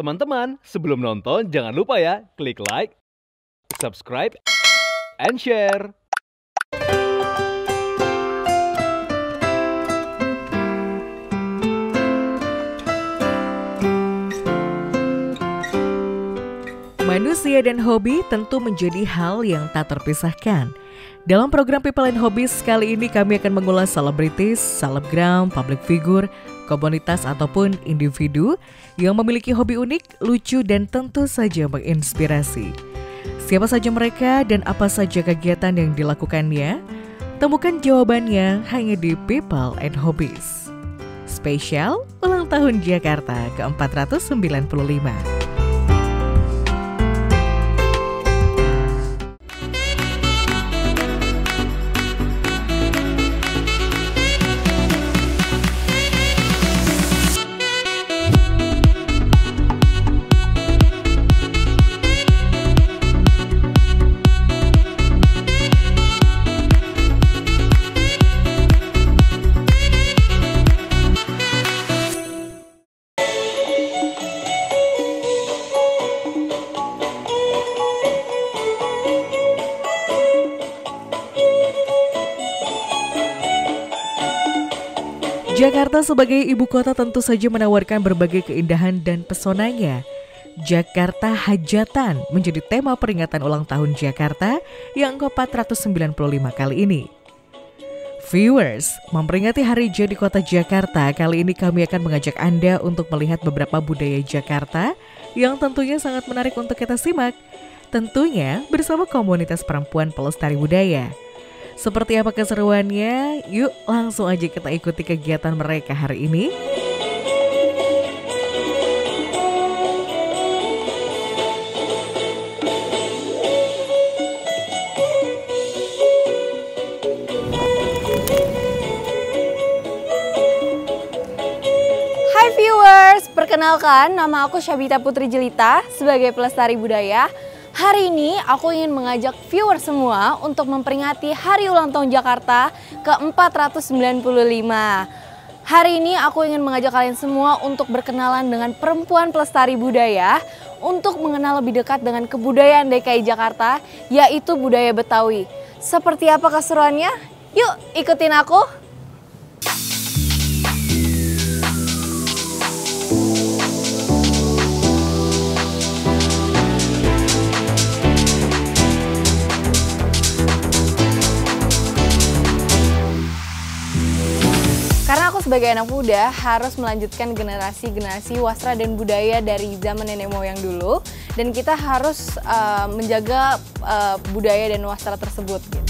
Teman-teman, sebelum nonton jangan lupa ya klik like, subscribe, and share. Manusia dan hobi tentu menjadi hal yang tak terpisahkan. Dalam program People and Hobbies kali ini kami akan mengulas selebritis, selebgram, public figure, komunitas ataupun individu yang memiliki hobi unik, lucu dan tentu saja menginspirasi. Siapa saja mereka dan apa saja kegiatan yang dilakukannya? Temukan jawabannya hanya di People and Hobbies. Spesial ulang tahun Jakarta ke-495. Jakarta sebagai ibu kota tentu saja menawarkan berbagai keindahan dan pesonanya. Jakarta Hajatan menjadi tema peringatan ulang tahun Jakarta yang ke-495 kali ini. Viewers, memperingati hari jadi kota Jakarta, kali ini kami akan mengajak Anda untuk melihat beberapa budaya Jakarta yang tentunya sangat menarik untuk kita simak. Tentunya bersama komunitas perempuan pelestari budaya. Seperti apa keseruannya? Yuk langsung aja kita ikuti kegiatan mereka hari ini. Viewers, perkenalkan nama aku Syabita Putri Jelita sebagai pelestari budaya Hari ini aku ingin mengajak viewer semua untuk memperingati Hari Ulang Tahun Jakarta ke-495. Hari ini aku ingin mengajak kalian semua untuk berkenalan dengan perempuan pelestari budaya untuk mengenal lebih dekat dengan kebudayaan DKI Jakarta yaitu budaya Betawi. Seperti apa keseruannya? Yuk ikutin aku. Sebagai anak muda harus melanjutkan generasi-generasi wasra dan budaya dari zaman nenek moyang dulu dan kita harus uh, menjaga uh, budaya dan wasra tersebut gitu.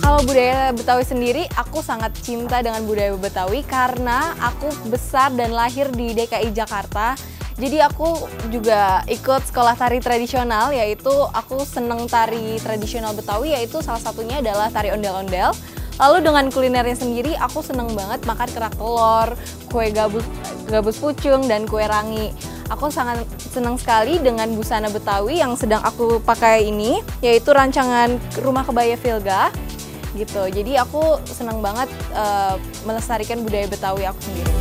Kalau budaya Betawi sendiri, aku sangat cinta dengan budaya Betawi karena aku besar dan lahir di DKI Jakarta jadi aku juga ikut sekolah tari tradisional yaitu aku seneng tari tradisional Betawi yaitu salah satunya adalah tari ondel-ondel. Lalu dengan kulinernya sendiri aku seneng banget makan kerak telur, kue gabus gabus pucung dan kue rangi. Aku sangat senang sekali dengan busana Betawi yang sedang aku pakai ini yaitu rancangan Rumah Kebaya Vilga gitu. Jadi aku senang banget uh, melestarikan budaya Betawi aku sendiri.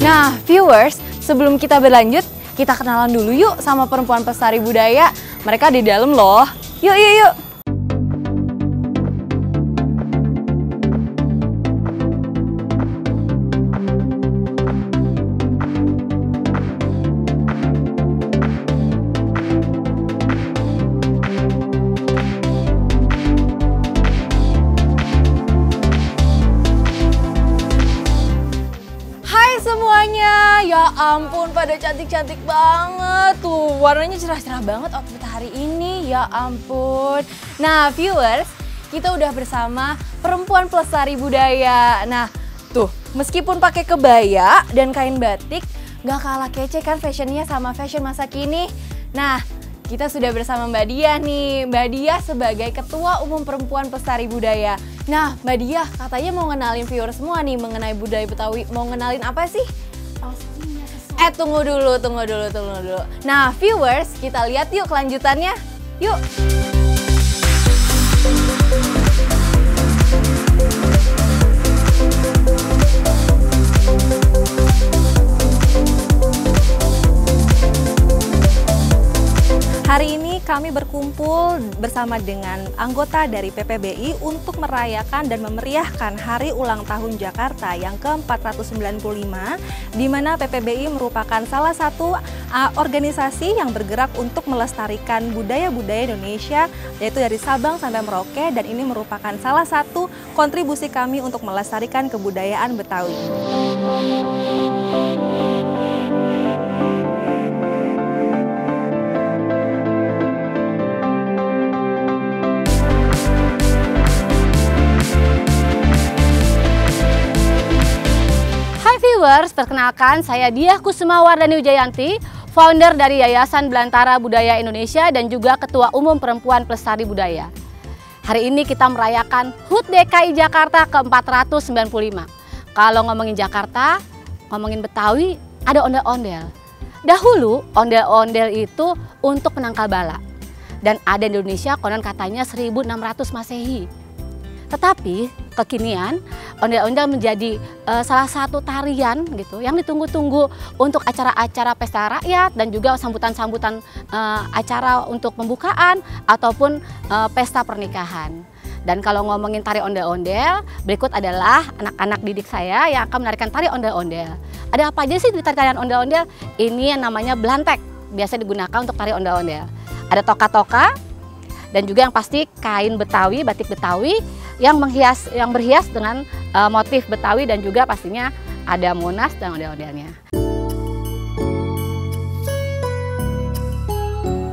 Nah, viewers, sebelum kita berlanjut, kita kenalan dulu yuk sama perempuan pelestari budaya. Mereka di dalam loh. Yuk, yuk, yuk. Pada cantik-cantik banget tuh warnanya cerah-cerah banget outfit hari ini ya ampun nah viewers kita udah bersama perempuan pelestari budaya nah tuh meskipun pakai kebaya dan kain batik gak kalah kece kan fashionnya sama fashion masa kini nah kita sudah bersama Mbak Dia nih. Mbak Dia sebagai Ketua Umum Perempuan Pelestari Budaya. Nah, Mbak Dia katanya mau ngenalin viewer semua nih mengenai budaya Betawi. Mau ngenalin apa sih? Eh tunggu dulu, tunggu dulu, tunggu dulu. Nah viewers, kita lihat yuk kelanjutannya. Yuk. Berkumpul bersama dengan anggota dari PPBI untuk merayakan dan memeriahkan Hari Ulang Tahun Jakarta yang ke-495 di mana PPBI merupakan salah satu uh, organisasi yang bergerak untuk melestarikan budaya-budaya Indonesia yaitu dari Sabang sampai Merauke dan ini merupakan salah satu kontribusi kami untuk melestarikan kebudayaan Betawi. Viewers, perkenalkan saya Diah Kusuma Wardani Wijayanti, founder dari Yayasan Belantara Budaya Indonesia dan juga Ketua Umum Perempuan Pelestari Budaya. Hari ini kita merayakan HUT DKI Jakarta ke-495. Kalau ngomongin Jakarta, ngomongin Betawi, ada ondel-ondel. Dahulu, ondel-ondel itu untuk penangkal bala. Dan ada di Indonesia konon katanya 1600 Masehi. Tetapi kekinian ondel-ondel menjadi uh, salah satu tarian gitu yang ditunggu-tunggu untuk acara-acara pesta rakyat dan juga sambutan-sambutan uh, acara untuk pembukaan ataupun uh, pesta pernikahan. Dan kalau ngomongin tari ondel-ondel, berikut adalah anak-anak didik saya yang akan menarikan tari ondel-ondel. Ada apa aja sih di tarian ondel-ondel? Ini yang namanya belantek, biasa digunakan untuk tari ondel-ondel. Ada toka-toka, dan juga yang pasti kain Betawi, batik Betawi yang menghias yang berhias dengan uh, motif Betawi dan juga pastinya ada Monas dan ondel-ondelnya.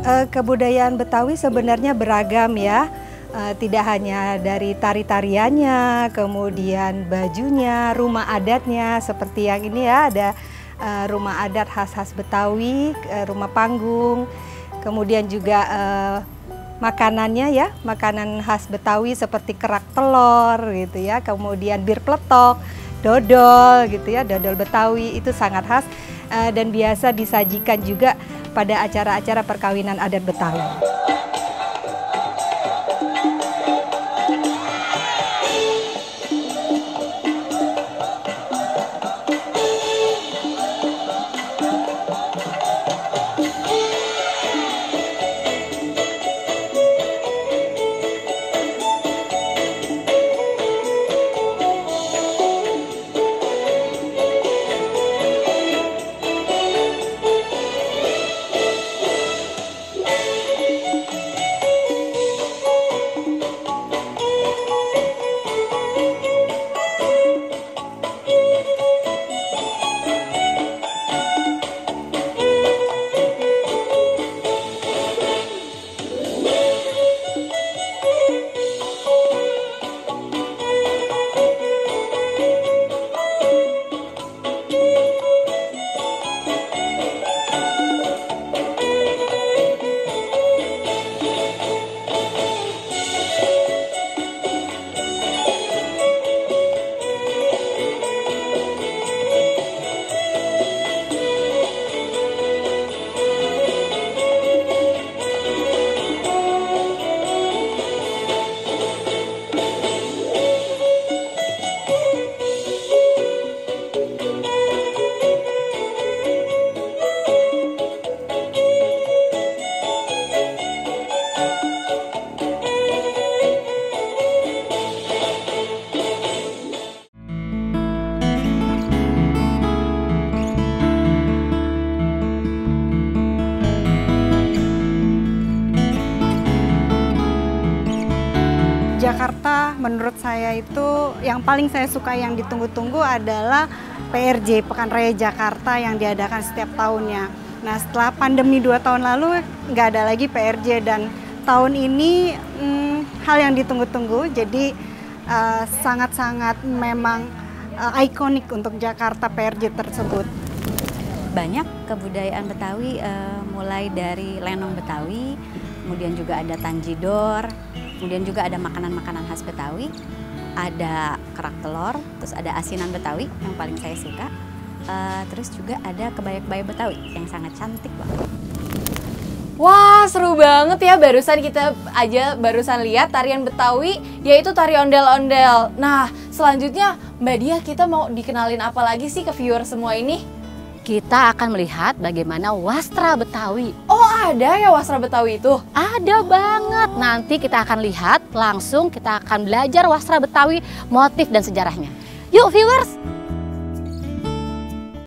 Uh, kebudayaan Betawi sebenarnya beragam ya. Uh, tidak hanya dari tari-tariannya, kemudian bajunya, rumah adatnya seperti yang ini ya ada rumah adat khas-khas Betawi, rumah panggung, kemudian juga makanannya ya, makanan khas Betawi seperti kerak telur gitu ya, kemudian bir pletok, dodol gitu ya, dodol Betawi itu sangat khas uh, dan biasa disajikan juga pada acara-acara perkawinan adat Betawi. Menurut saya itu yang paling saya suka yang ditunggu-tunggu adalah PRJ Pekan Raya Jakarta yang diadakan setiap tahunnya. Nah setelah pandemi dua tahun lalu nggak ada lagi PRJ dan tahun ini hmm, hal yang ditunggu-tunggu jadi eh, sangat-sangat uh, memang uh, ikonik untuk Jakarta PRJ tersebut. Banyak kebudayaan Betawi uh, mulai dari lenong Betawi, kemudian juga ada tanjidor, Kemudian juga ada makanan-makanan khas Betawi, ada kerak telur, terus ada asinan Betawi yang paling saya suka. Uh, terus juga ada kebaya-kebaya Betawi yang sangat cantik banget. Wah seru banget ya barusan kita aja barusan lihat tarian Betawi yaitu tari ondel-ondel. Nah selanjutnya Mbak Dia kita mau dikenalin apa lagi sih ke viewer semua ini? Kita akan melihat bagaimana wastra Betawi. Oh ada ya wasra Betawi itu? Ada banget. Nanti kita akan lihat langsung kita akan belajar wasra Betawi, motif dan sejarahnya. Yuk viewers,